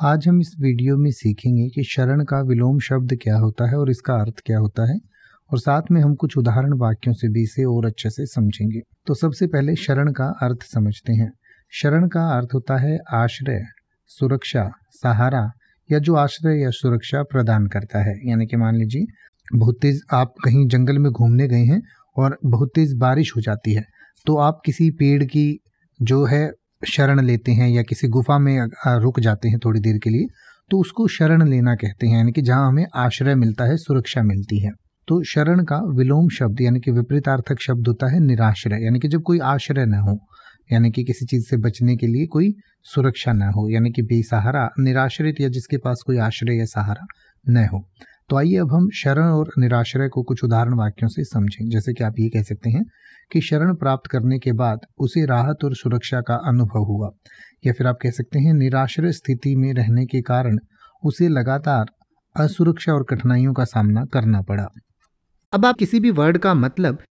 आज हम इस वीडियो में सीखेंगे कि शरण का विलोम शब्द क्या होता है और इसका अर्थ क्या होता है। और साथ में हम कुछ उदाहरण वाक्यों से भी इसे और अच्छे से समझेंगे। तो सबसे पहले शरण का अर्थ समझते हैं। शरण का अर्थ होता है आश्रय, सुरक्षा, सहारा या जो आश्रय या सुरक्षा प्रदान करता है। यानी कि मान लीजिए, बहुत तेज आप कहीं जंगल में घूमने गए हैं और बहुत तेज बारिश हो जाती है तो आप किसी पेड़ की जो है शरण लेते हैं या किसी गुफा में रुक जाते हैं थोड़ी देर के लिए तो उसको शरण लेना कहते हैं, यानी कि जहाँ हमें आश्रय मिलता है, सुरक्षा मिलती है। तो शरण का विलोम शब्द, यानी कि विपरीतार्थक शब्द होता है निराश्रय, यानी कि जब कोई आश्रय न हो, यानी कि किसी चीज़ से बचने के लिए कोई सुरक्षा न हो, यानी कि बेसहारा, निराश्रित या जिसके पास कोई आश्रय या सहारा न हो। तो आइए अब हम शरण और निराश्रय को कुछ उदाहरण वाक्यों से समझें। जैसे कि आप ये कह सकते हैं कि शरण प्राप्त करने के बाद उसे राहत और सुरक्षा का अनुभव हुआ। या फिर आप कह सकते हैं निराश्रय स्थिति में रहने के कारण उसे लगातार असुरक्षा और कठिनाइयों का सामना करना पड़ा। अब आप किसी भी वर्ड का मतलब